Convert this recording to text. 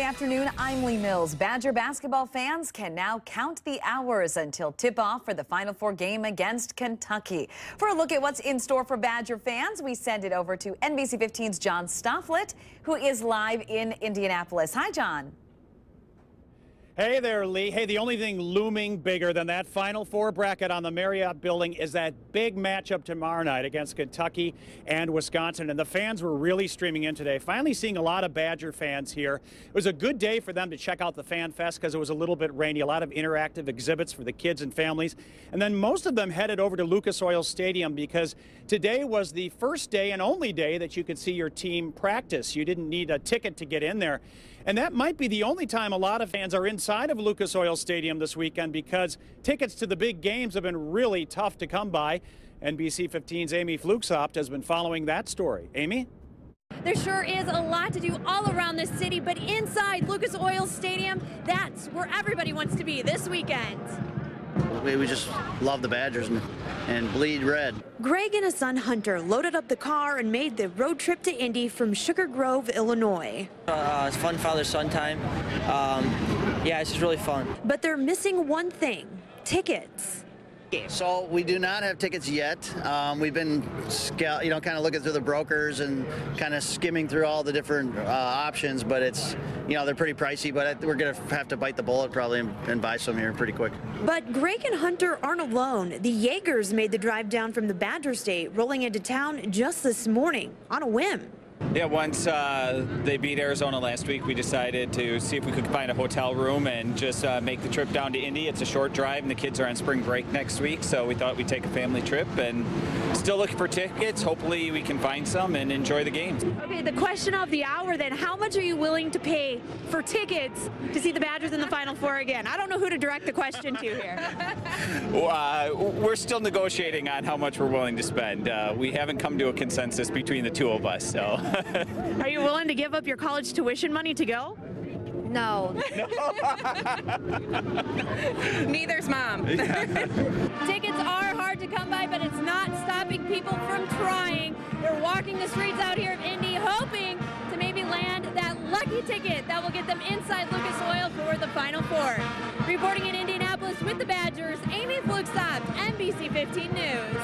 Afternoon, I'm Leigh Mills. Badger basketball fans can now count the hours until tip-off for the Final Four game against Kentucky. For a look at what's in store for Badger fans, we send it over to NBC 15's John Stofflet, who is live in Indianapolis. Hi, John. Hey there, Leigh. Hey, the only thing looming bigger than that Final Four bracket on the Marriott building is that big matchup tomorrow night against Kentucky and Wisconsin. And the fans were really streaming in today. Finally seeing a lot of Badger fans here. It was a good day for them to check out the Fan Fest because it was a little bit rainy, a lot of interactive exhibits for the kids and families. And then most of them headed over to Lucas Oil Stadium because today was the first day and only day that you could see your team practice. You didn't need a ticket to get in there. And that might be the only time a lot of fans are inside of Lucas Oil Stadium this weekend because tickets to the big games have been really tough to come by. NBC 15's Amy Pflugshaupt has been following that story. Amy? There sure is a lot to do all around this city, but inside Lucas Oil Stadium, that's where everybody wants to be this weekend. We, we just love the Badgers and, and bleed red. Greg and his son Hunter loaded up the car and made the road trip to Indy from Sugar Grove, Illinois. Uh, it's fun father-son time. Um, yeah, it's just really fun. But they're missing one thing, tickets. So we do not have tickets yet. Um, we've been, you know, kind of looking through the brokers and kind of skimming through all the different uh, options, but it's, you know, they're pretty pricey. But we're gonna have to bite the bullet probably and, and buy some here pretty quick. But Greg and Hunter aren't alone. The Jaegers made the drive down from the Badger State, rolling into town just this morning on a whim. Yeah, once uh, they beat Arizona last week, we decided to see if we could find a hotel room and just uh, make the trip down to Indy. It's a short drive, and the kids are on spring break next week, so we thought we'd take a family trip and still looking for tickets. Hopefully, we can find some and enjoy the games. Okay, the question of the hour then how much are you willing to pay for tickets to see the Badgers in the Final Four again? I don't know who to direct the question to here. uh, we're still negotiating on how much we're willing to spend. Uh, we haven't come to a consensus between the two of us, so. Are you willing to give up your college tuition money to go? No. Neither's mom. Tickets are hard to come by, but it's not stopping people from trying. They're walking the streets out here of Indy, hoping to maybe land that lucky ticket that will get them inside Lucas Oil for the Final Four. Reporting in Indianapolis with the Badgers, Amy Pflugshaupt, NBC 15 News.